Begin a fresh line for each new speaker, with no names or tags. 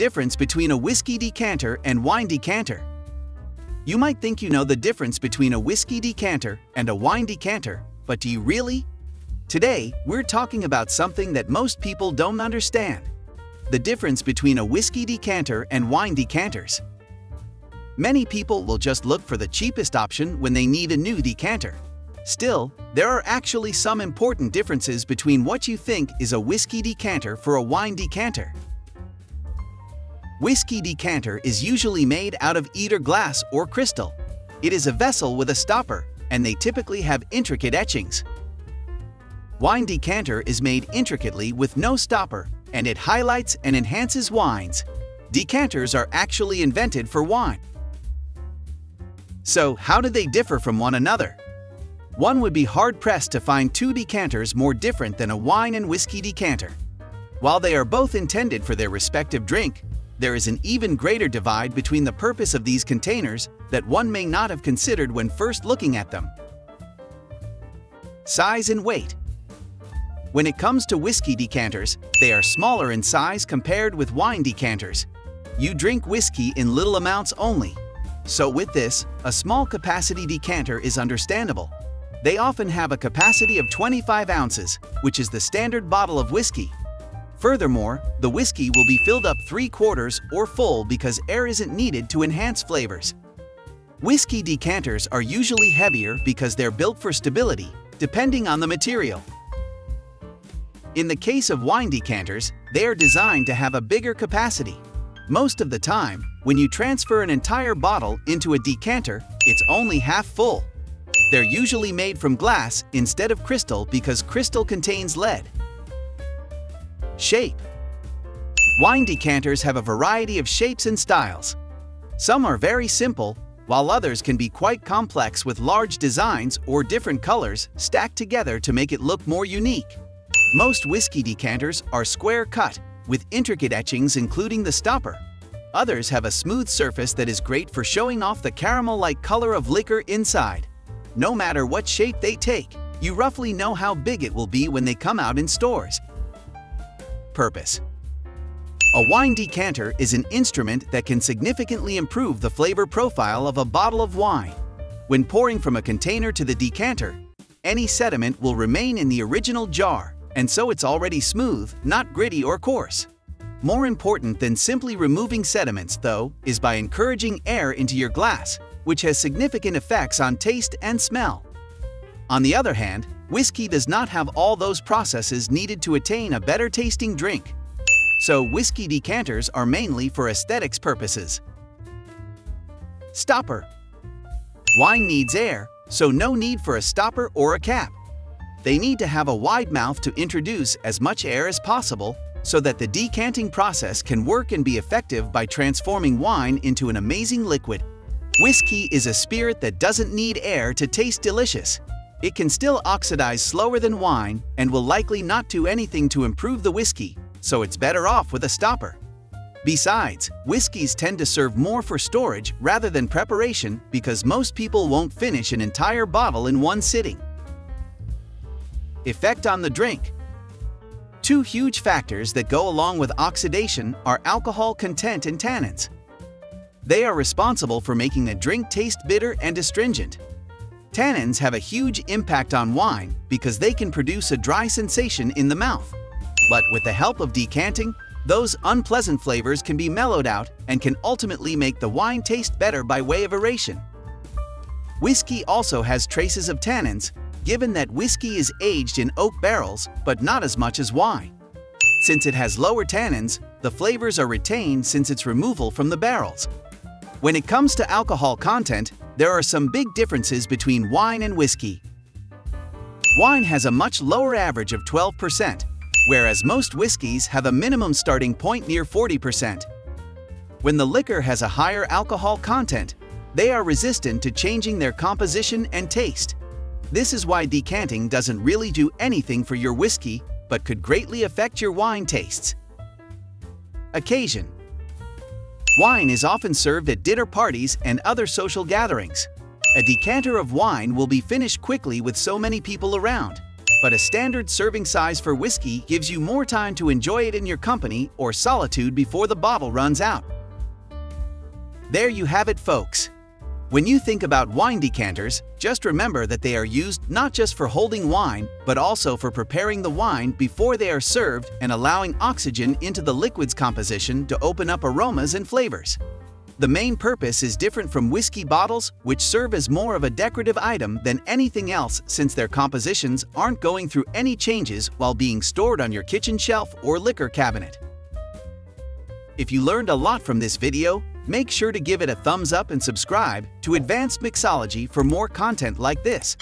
Difference between a whiskey decanter and wine decanter. You might think you know the difference between a whiskey decanter and a wine decanter, but do you really? Today, we're talking about something that most people don't understand. The difference between a whiskey decanter and wine decanters. Many people will just look for the cheapest option when they need a new decanter. Still, there are actually some important differences between what you think is a whiskey decanter for a wine decanter. Whiskey decanter is usually made out of either glass or crystal. It is a vessel with a stopper, and they typically have intricate etchings. Wine decanter is made intricately with no stopper, and it highlights and enhances wines. Decanters are actually invented for wine. So how do they differ from one another? One would be hard-pressed to find two decanters more different than a wine and whiskey decanter. While they are both intended for their respective drink, there is an even greater divide between the purpose of these containers that one may not have considered when first looking at them. Size and weight. When it comes to whiskey decanters, they are smaller in size compared with wine decanters. You drink whiskey in little amounts only. So with this, a small capacity decanter is understandable. They often have a capacity of 25 ounces, which is the standard bottle of whiskey. Furthermore, the whiskey will be filled up three quarters or full because air isn't needed to enhance flavors. Whiskey decanters are usually heavier because they're built for stability, depending on the material. In the case of wine decanters, they are designed to have a bigger capacity. Most of the time, when you transfer an entire bottle into a decanter, it's only half full. They're usually made from glass instead of crystal because crystal contains lead. Shape Wine decanters have a variety of shapes and styles. Some are very simple, while others can be quite complex with large designs or different colors stacked together to make it look more unique. Most whiskey decanters are square cut, with intricate etchings including the stopper. Others have a smooth surface that is great for showing off the caramel-like color of liquor inside. No matter what shape they take, you roughly know how big it will be when they come out in stores. Purpose A wine decanter is an instrument that can significantly improve the flavor profile of a bottle of wine. When pouring from a container to the decanter, any sediment will remain in the original jar, and so it's already smooth, not gritty or coarse. More important than simply removing sediments, though, is by encouraging air into your glass, which has significant effects on taste and smell. On the other hand, whiskey does not have all those processes needed to attain a better tasting drink. So whiskey decanters are mainly for aesthetics purposes. Stopper Wine needs air, so no need for a stopper or a cap. They need to have a wide mouth to introduce as much air as possible so that the decanting process can work and be effective by transforming wine into an amazing liquid. Whiskey is a spirit that doesn't need air to taste delicious. It can still oxidize slower than wine and will likely not do anything to improve the whiskey, so it's better off with a stopper. Besides, whiskeys tend to serve more for storage rather than preparation because most people won't finish an entire bottle in one sitting. Effect on the drink Two huge factors that go along with oxidation are alcohol content and tannins. They are responsible for making a drink taste bitter and astringent. Tannins have a huge impact on wine because they can produce a dry sensation in the mouth. But with the help of decanting, those unpleasant flavors can be mellowed out and can ultimately make the wine taste better by way of aeration. Whiskey also has traces of tannins, given that whiskey is aged in oak barrels, but not as much as wine. Since it has lower tannins, the flavors are retained since its removal from the barrels. When it comes to alcohol content, there are some big differences between wine and whiskey. Wine has a much lower average of 12%, whereas most whiskeys have a minimum starting point near 40%. When the liquor has a higher alcohol content, they are resistant to changing their composition and taste. This is why decanting doesn't really do anything for your whiskey, but could greatly affect your wine tastes. Occasion Wine is often served at dinner parties and other social gatherings. A decanter of wine will be finished quickly with so many people around. but a standard serving size for whiskey gives you more time to enjoy it in your company or solitude before the bottle runs out. There you have it, folks. When you think about wine decanters, just remember that they are used not just for holding wine, but also for preparing the wine before they are served and allowing oxygen into the liquid's composition to open up aromas and flavors. The main purpose is different from whiskey bottles, which serve as more of a decorative item than anything else since their compositions aren't going through any changes while being stored on your kitchen shelf or liquor cabinet. If you learned a lot from this video, make sure to give it a thumbs up and subscribe to Advanced Mixology for more content like this.